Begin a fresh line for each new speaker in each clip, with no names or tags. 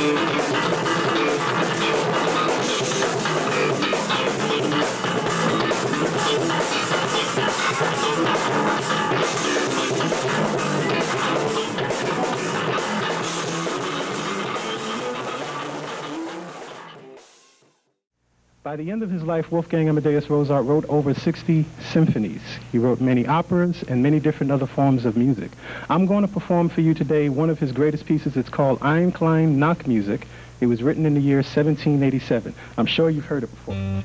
Thank you. By the end of his life, Wolfgang Amadeus Mozart wrote over 60 symphonies. He wrote many operas and many different other forms of music. I'm going to perform for you today one of his greatest pieces. It's called Ein Klein Nachtmusik. It was written in the year 1787. I'm sure you've heard it before.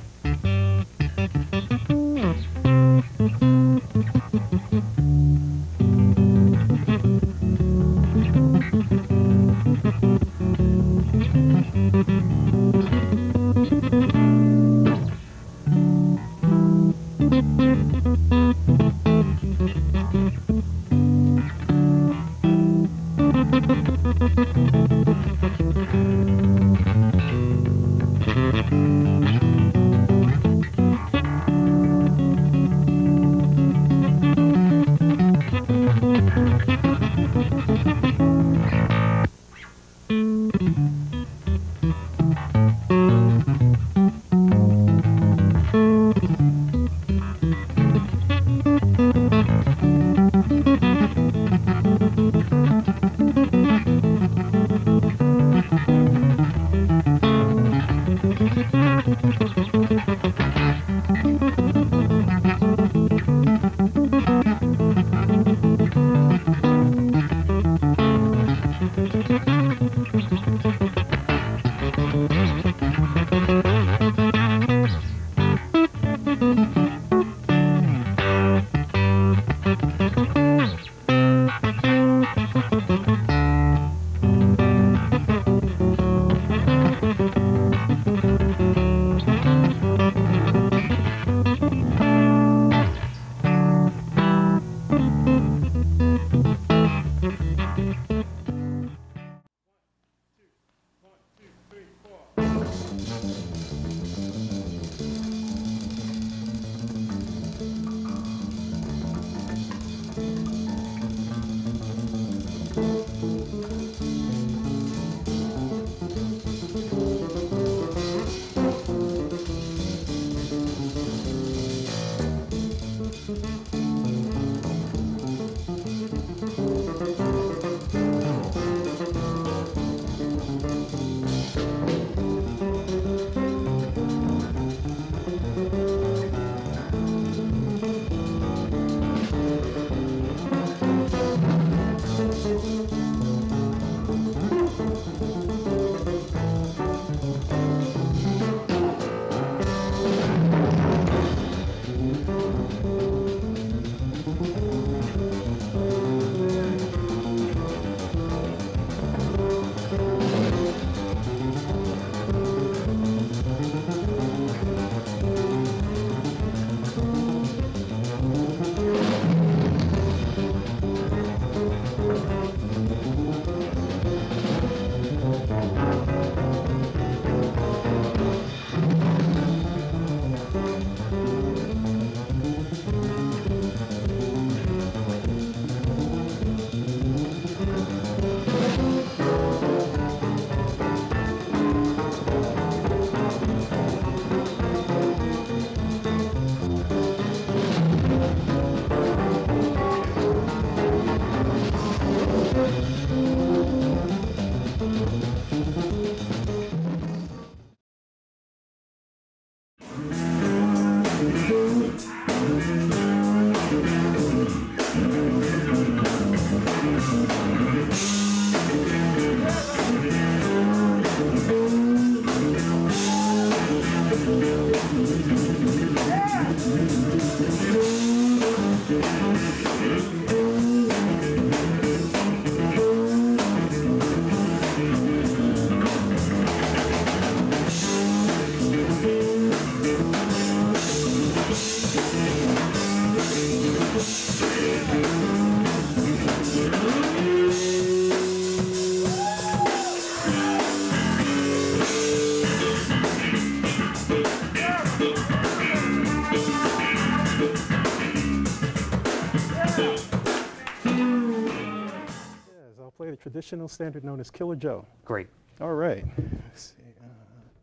Traditional standard known as Killer Joe.
Great.
All right.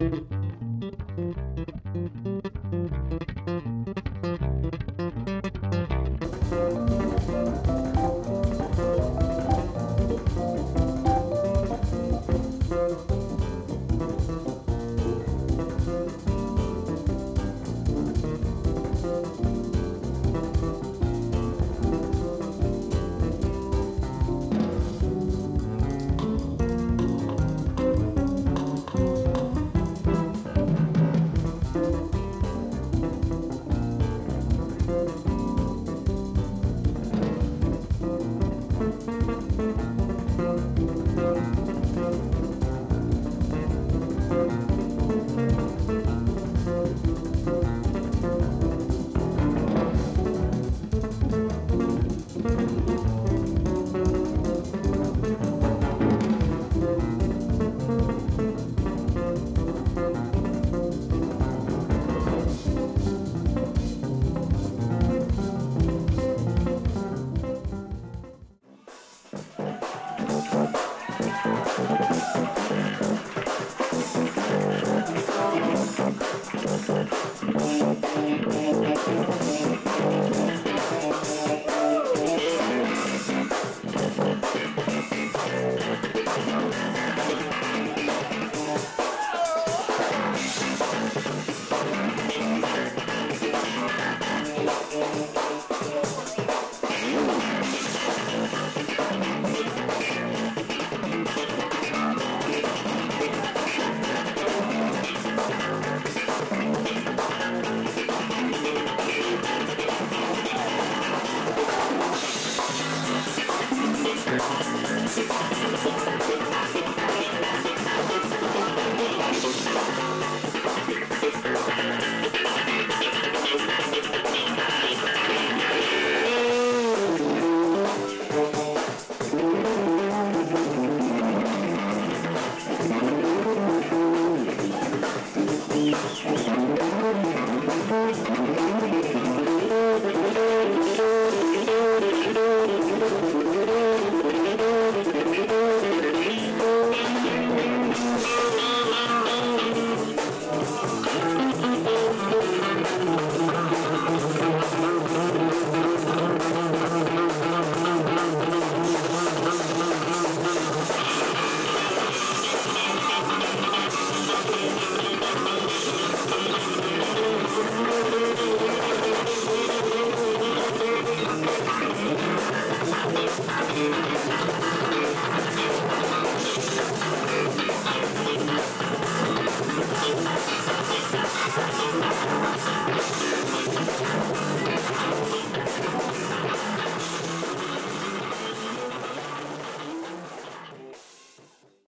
Uh,